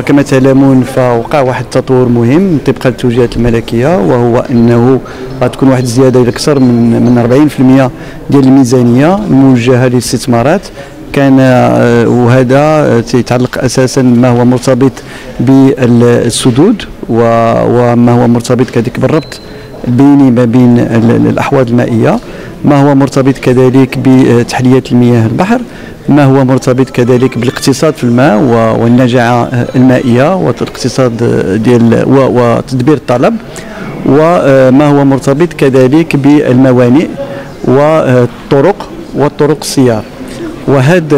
وكما تعلمون فوقع واحد التطور مهم طبقا للتوجيهات الملكية وهو أنه غتكون واحد الزيادة أكثر من من 40% ديال الميزانية الموجهه للاستثمارات. كان آه، وهذا يتعلق أساسا ما هو مرتبط بالسدود وما هو مرتبط كذلك بالربط البيني ما بين الاحواض المائية. ما هو مرتبط كذلك بتحلية المياه البحر؟ ما هو مرتبط كذلك بالاقتصاد في الماء والنجعه المائية والاقتصاد ديال وتدبير الطلب؟ وما هو مرتبط كذلك بالموانئ والطرق والطرق السيار وهذا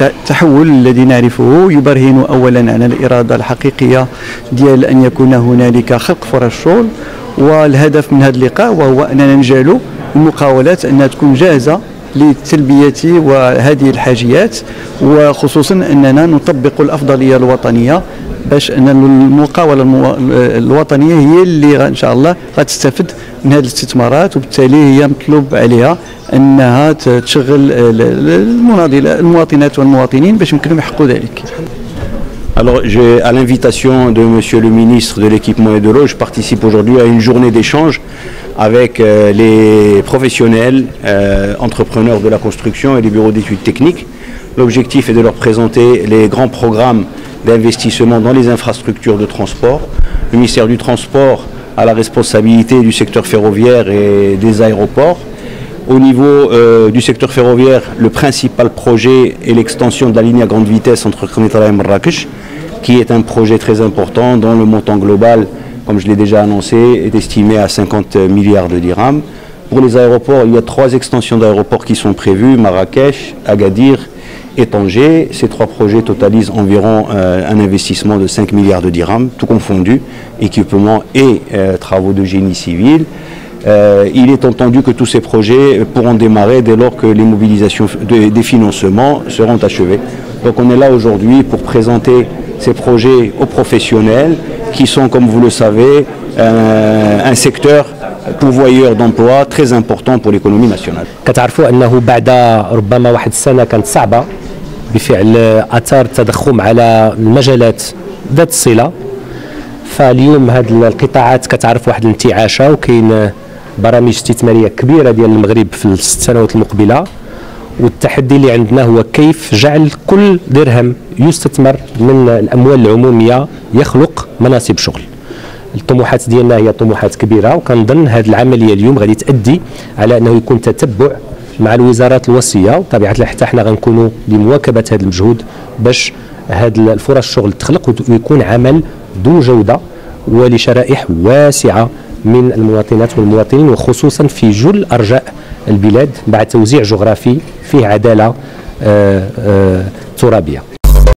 التحول الذي نعرفه يبرهن اولا على الإرادة الحقيقية ديال أن يكون هنالك خلق فرص شغل والهدف من هذا اللقاء وهو أننا نجعل المقاولات أنها تكون جاهزة لتلبية وهذه الحاجيات وخصوصا أننا نطبق الأفضلية الوطنية باش أن المقاولة الوطنية هي اللي إن شاء الله غتستفد من هذه الاستثمارات وبالتالي هي مطلوب عليها أنها تشغل المواطنات والمواطنين باش يمكنهم يحققوا ذلك. Alors, à l'invitation de Monsieur le ministre de l'équipement et de l'eau, je participe aujourd'hui à une journée d'échange avec euh, les professionnels, euh, entrepreneurs de la construction et les bureaux d'études techniques. L'objectif est de leur présenter les grands programmes d'investissement dans les infrastructures de transport. Le ministère du Transport a la responsabilité du secteur ferroviaire et des aéroports. Au niveau euh, du secteur ferroviaire, le principal projet est l'extension de la ligne à grande vitesse entre Khenitara et Marrakech, qui est un projet très important dont le montant global, comme je l'ai déjà annoncé, est estimé à 50 milliards de dirhams. Pour les aéroports, il y a trois extensions d'aéroports qui sont prévues, Marrakech, Agadir et Tanger. Ces trois projets totalisent environ euh, un investissement de 5 milliards de dirhams, tout confondu, équipement et euh, travaux de génie civil. Euh, il est entendu que tous ces projets pourront démarrer dès lors que les mobilisations des financements seront achevées. Donc on est là aujourd'hui pour présenter ces projets aux professionnels qui sont, comme vous le savez, un secteur pourvoyeur d'emplois très important pour l'économie nationale. بفعل اثار التضخم على المجالات ذات الصله فاليوم هذه القطاعات كتعرف واحد الانتعاشه وكاين برامج استثمارية كبيرة ديال المغرب في السنوات المقبلة. والتحدي اللي عندنا هو كيف جعل كل درهم يستثمر من الأموال العمومية يخلق مناصب شغل. الطموحات ديالنا هي طموحات كبيرة وكنظن هذه العملية اليوم غادي تؤدي على أنه يكون تتبع مع الوزارات الوصية. وطبيعه الحال حتى حنا غنكونوا لمواكبة هذا المجهود باش هذه الفرص الشغل تخلق ويكون عمل ذو جودة ولشرائح واسعة من المواطنات والمواطنين وخصوصا في جل أرجاء البلاد بعد توزيع جغرافي فيه عدالة آه، آه، ترابية.